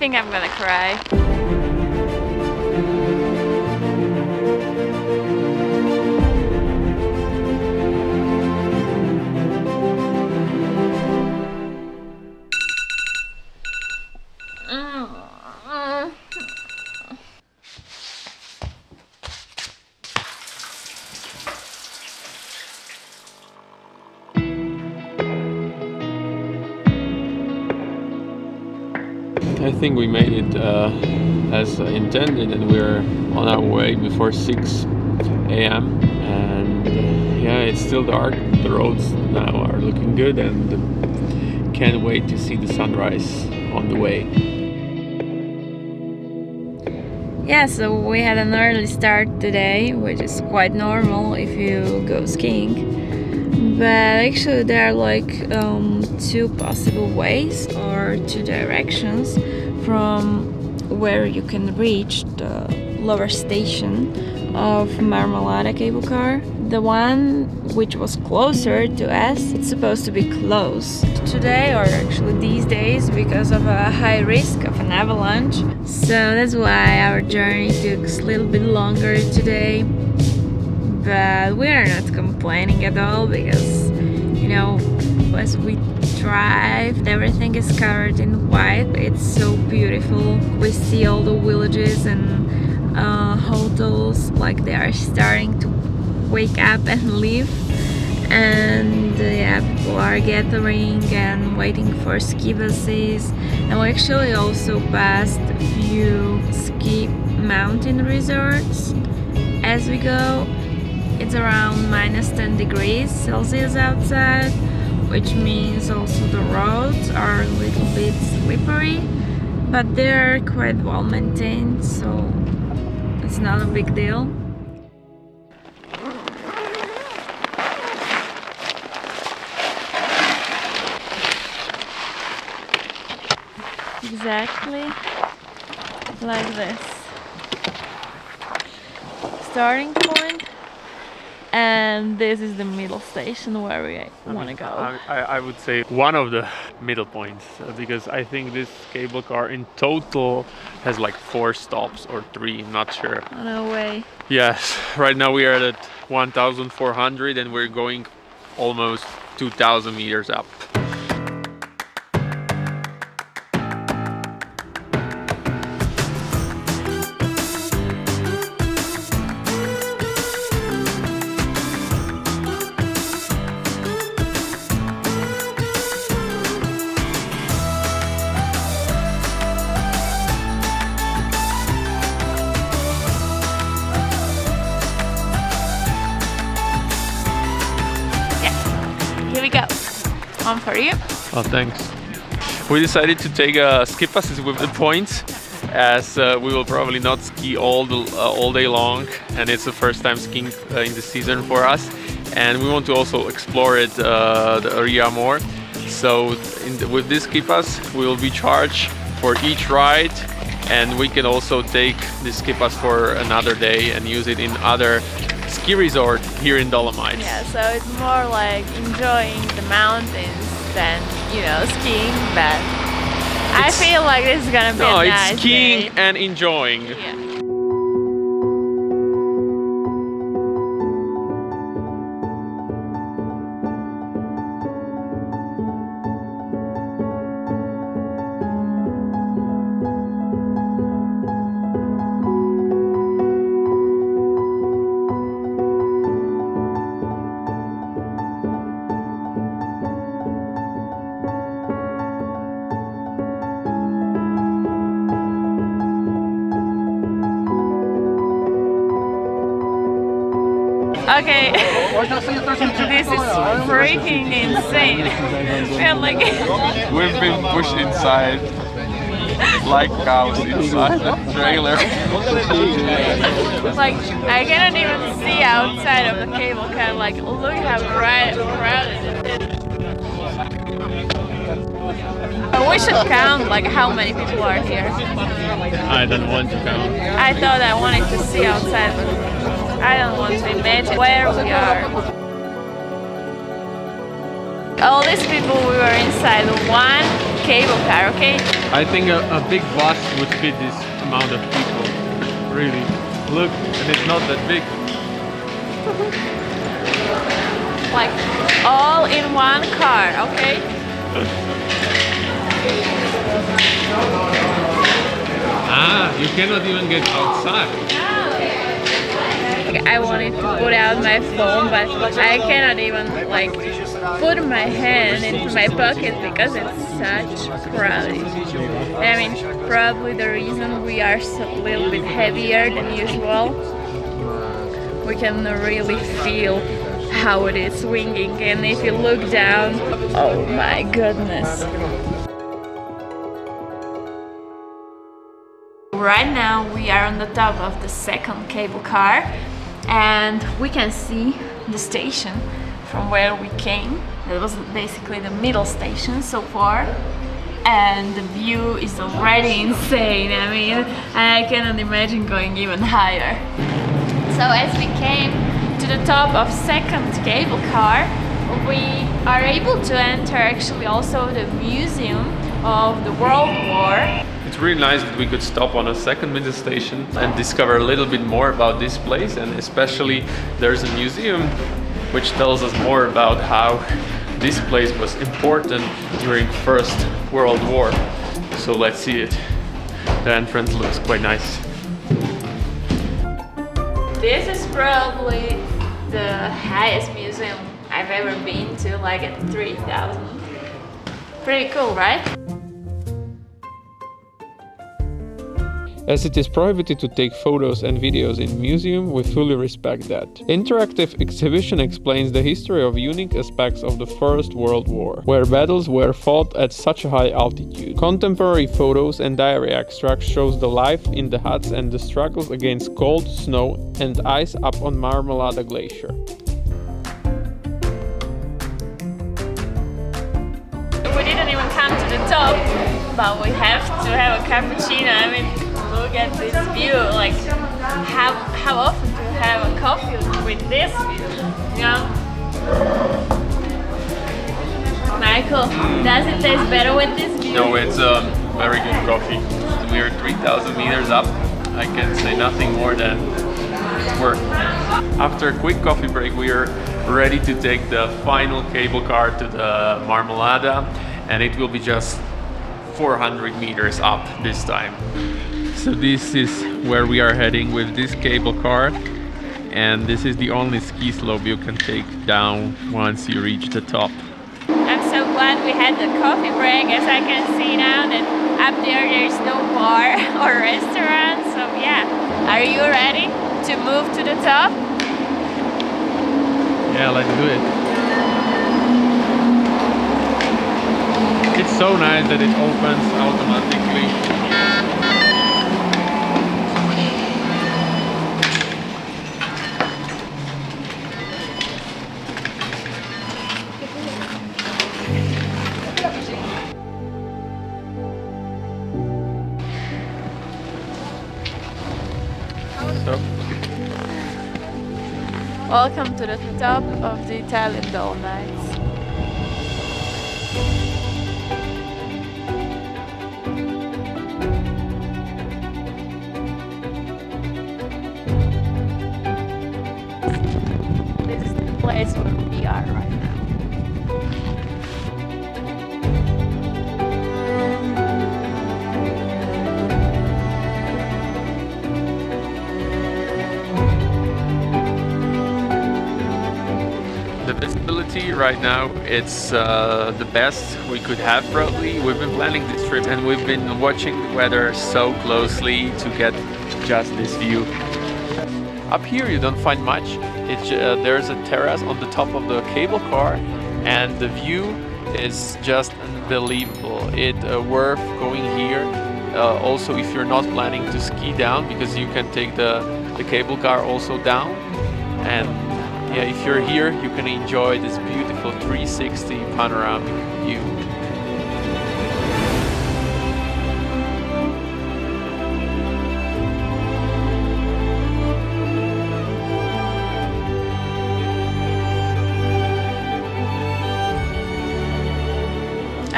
I think I'm gonna cry. I think we made it uh, as intended and we're on our way before 6 a.m. and uh, yeah it's still dark the roads now are looking good and can't wait to see the sunrise on the way. Yeah, so we had an early start today, which is quite normal if you go skiing. But actually, there are like um, two possible ways two directions from where you can reach the lower station of Marmolada cable car. The one which was closer to us, it's supposed to be closed today or actually these days because of a high risk of an avalanche. So that's why our journey took a little bit longer today. But we are not complaining at all because you know as we drive everything is covered in white it's so beautiful. We see all the villages and uh, hotels like they are starting to wake up and live and uh, yeah people are gathering and waiting for ski buses. And we actually also passed a few ski mountain resorts. As we go it's around minus 10 degrees celsius outside which means also the roads are a little bit slippery but they're quite well maintained so it's not a big deal. Exactly like this. Starting point and this is the middle station where we want to go I, I would say one of the middle points uh, because I think this cable car in total has like four stops or three, not sure. no way Yes, right now we are at 1400 and we're going almost 2000 meters up. On for you Oh, thanks. We decided to take a ski passes with the points as uh, we will probably not ski all the, uh, all day long and it's the first time skiing uh, in the season for us. And we want to also explore it uh, the area more. So the, with this ski pass we will be charged for each ride and we can also take this ski pass for another day and use it in other ski resort here in Dolomites. yeah so it's more like enjoying the mountains than you know skiing but I feel like this is gonna be No, a it's skiing day. and enjoying. yeah Okay, this is freaking insane. We're like, We've been pushed inside like cows inside the trailer. like I cannot even see outside of the cable car. Like, look how crowded it is. We should count like how many people are here. I don't want to count. I thought I wanted to see outside, but I don't want to imagine where we are. all these people we were inside one cable car, okay? I think a, a big bus would fit this amount of people. Really. Look, and it's not that big. Like all in one car, okay? Ah, you cannot even get outside. I wanted to put out my phone, but I cannot even like put my hand into my pocket because it's such crowded. I mean, probably the reason we are a little bit heavier than usual. We can really feel how it is swinging, and if you look down, oh my goodness. Right now we are on the top of the second cable car and we can see the station from where we came. It was basically the middle station so far and the view is already insane. I mean, I cannot imagine going even higher. So as we came to the top of second cable car, we are able to enter actually also the museum of the World War really nice that we could stop on a second middle station and discover a little bit more about this place and especially there's a museum which tells us more about how this place was important during First World War. So let's see it. The entrance looks quite nice. This is probably the highest museum I've ever been to, like at 3000. Pretty cool, right? As it is prohibited to take photos and videos in museum, we fully respect that. Interactive exhibition explains the history of unique aspects of the First World War, where battles were fought at such a high altitude. Contemporary photos and diary extracts shows the life in the huts and the struggles against cold, snow and ice up on Marmolada Glacier. We didn't even come to the top, but we have to have a cappuccino. I mean, look at this view. Like, how, how often do you have a coffee with this view? You know? Michael, does it taste better with this view? No, it's a um, very good coffee. We are 3,000 meters up. I can say nothing more than work. After a quick coffee break, we are ready to take the final cable car to the Marmolada and it will be just 400 meters up this time. So this is where we are heading with this cable car and this is the only ski slope you can take down once you reach the top. I'm so glad we had the coffee break as I can see now that up there there's no bar or restaurant so yeah. Are you ready to move to the top? Yeah, let's do it. It's so nice that it opens automatically Welcome to the top of the Italian Dolomites. This is the place where we are right now. Right now. It's uh, the best we could have probably. We've been planning this trip and we've been watching the weather so closely to get just this view. Up here you don't find much. Uh, there's a terrace on the top of the cable car and the view is just unbelievable. It uh, worth going here. Uh, also if you're not planning to ski down because you can take the, the cable car also down and yeah, if you're here, you can enjoy this beautiful 360 panoramic view.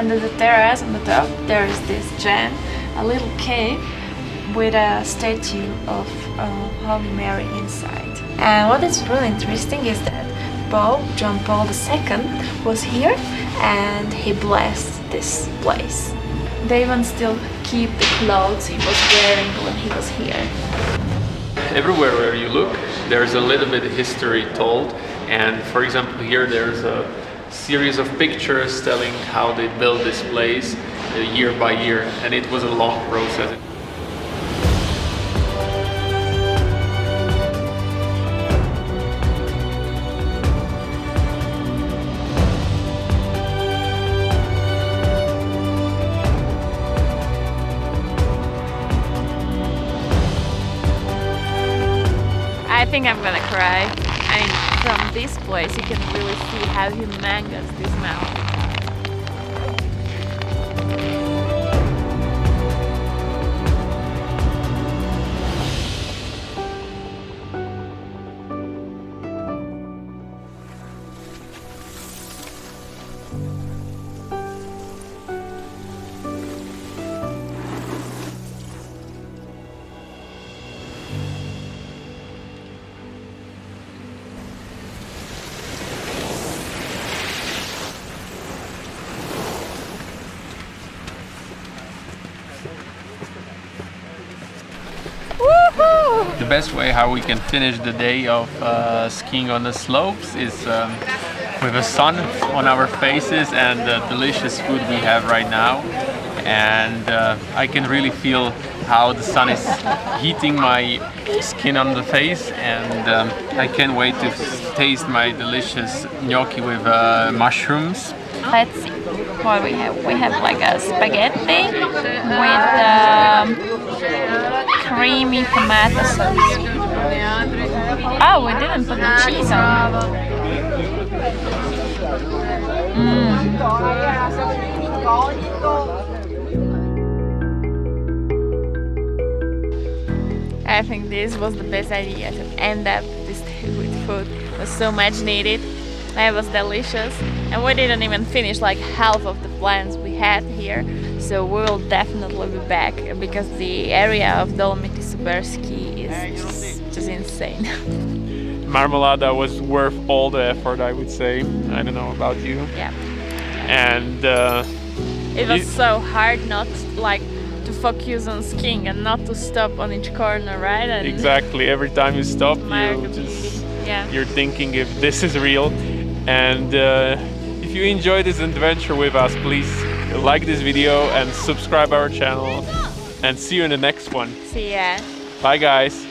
under the terrace on the top there is this gem, a little cave with a statue of uh, Holy Mary inside. And what is really interesting is that John Paul II was here and he blessed this place. They even still keep the clothes he was wearing when he was here. Everywhere where you look, there's a little bit of history told. And for example, here there's a series of pictures telling how they built this place uh, year by year. And it was a long process. Think I'm gonna cry. I mean, from this place you can really see how humongous this mountain The best way how we can finish the day of uh, skiing on the slopes is um, with the sun on our faces and the delicious food we have right now. And uh, I can really feel how the sun is heating my skin on the face and um, I can't wait to taste my delicious gnocchi with uh, mushrooms. Let's see what we have. We have like a spaghetti with um, creamy tomato sauce. Oh, we didn't put the cheese on. I think this was the best idea to end up this day with food. It was so much needed. It was delicious, and we didn't even finish like half of the plans we had here. So we will definitely be back because the area of Dolomiti Superski is just, just insane. Marmolada was worth all the effort, I would say. I don't know about you. yeah, And uh, it was so hard not like to focus on skiing and not to stop on each corner, right? And exactly every time you stop, you just yeah. you're thinking if this is real. And uh, if you enjoy this adventure with us, please like this video and subscribe our channel. And see you in the next one. See ya. Bye, guys.